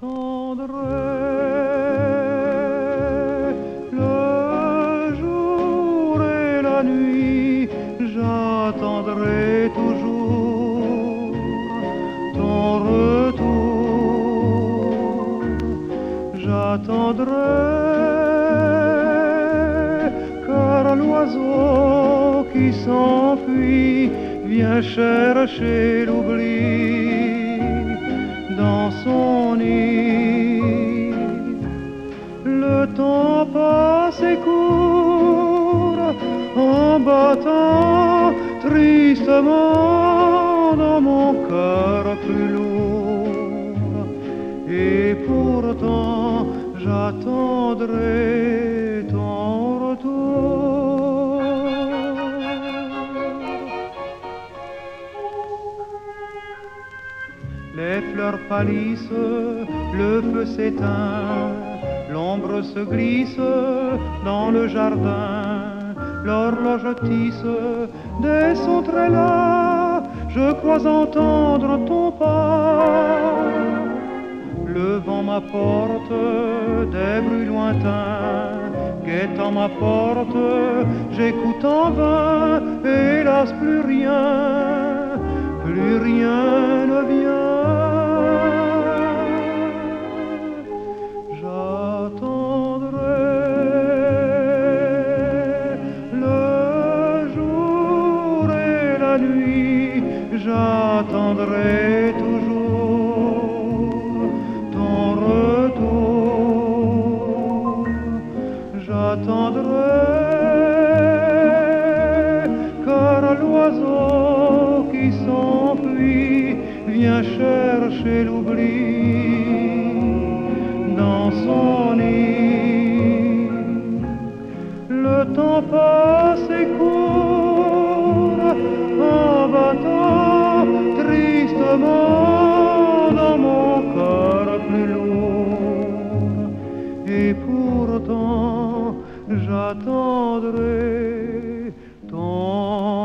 j'attendrai le jour et la nuit, j'attendrai toujours ton retour, j'attendrai car l'oiseau qui s'enfuit vient chercher l'oubli. Le temps passe et court en battant tristement dans mon cœur plus lourd. Et pourtant j'attendrai ton retour. Les fleurs pâlissent, le feu s'éteint, l'ombre se glisse dans le jardin, l'horloge tisse des sons très là, je crois entendre ton pas. Le vent m'apporte des bruits lointains, guettant ma porte, j'écoute en vain, hélas plus rien, plus rien ne vient. Nuit, j'attendrai toujours ton retour. J'attendrai car l'oiseau qui s'enfuit vient chercher l'oubli dans son nid. Le temps passe pourtant j'attendrai ton